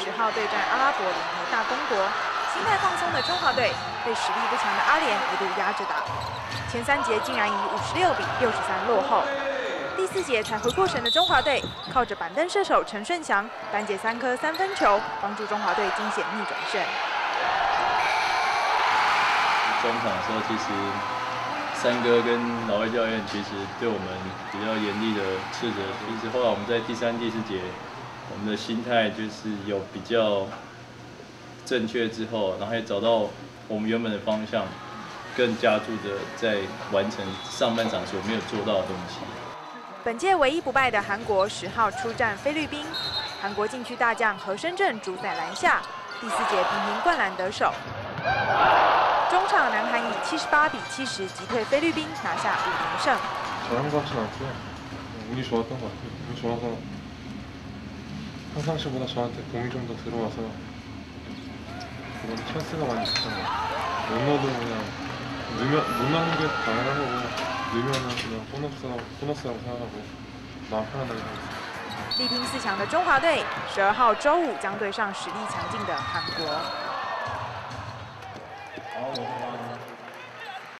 十号对战阿拉伯联合大公国，心态放松的中华队被实力不强的阿联一路压着打，前三节竟然以五十六比六十三落后。第四节才回过神的中华队，靠着板凳射手陈顺祥单节三颗三分球，帮助中华队惊险逆转胜。中场的时候，其实三哥跟老魏教练其实对我们比较严厉的斥责。其实后来我们在第三、第四节，我们的心态就是有比较正确之后，然后也找到我们原本的方向，更加注的在完成上半场所没有做到的东西。本届唯一不败的韩国十号出战菲律宾，韩国禁区大将何深圳主宰篮下，第四节频频灌篮得手。中场南韩以七十八比七十击退菲律宾，拿下五连胜。 평상시보다저한테공이좀더들어와서그런찬스가많이있었던것같아요못넣어도그냥넣으면못넣는게당연한거고力拼四强的中华队，十二号周五将对上实力强劲的韩国。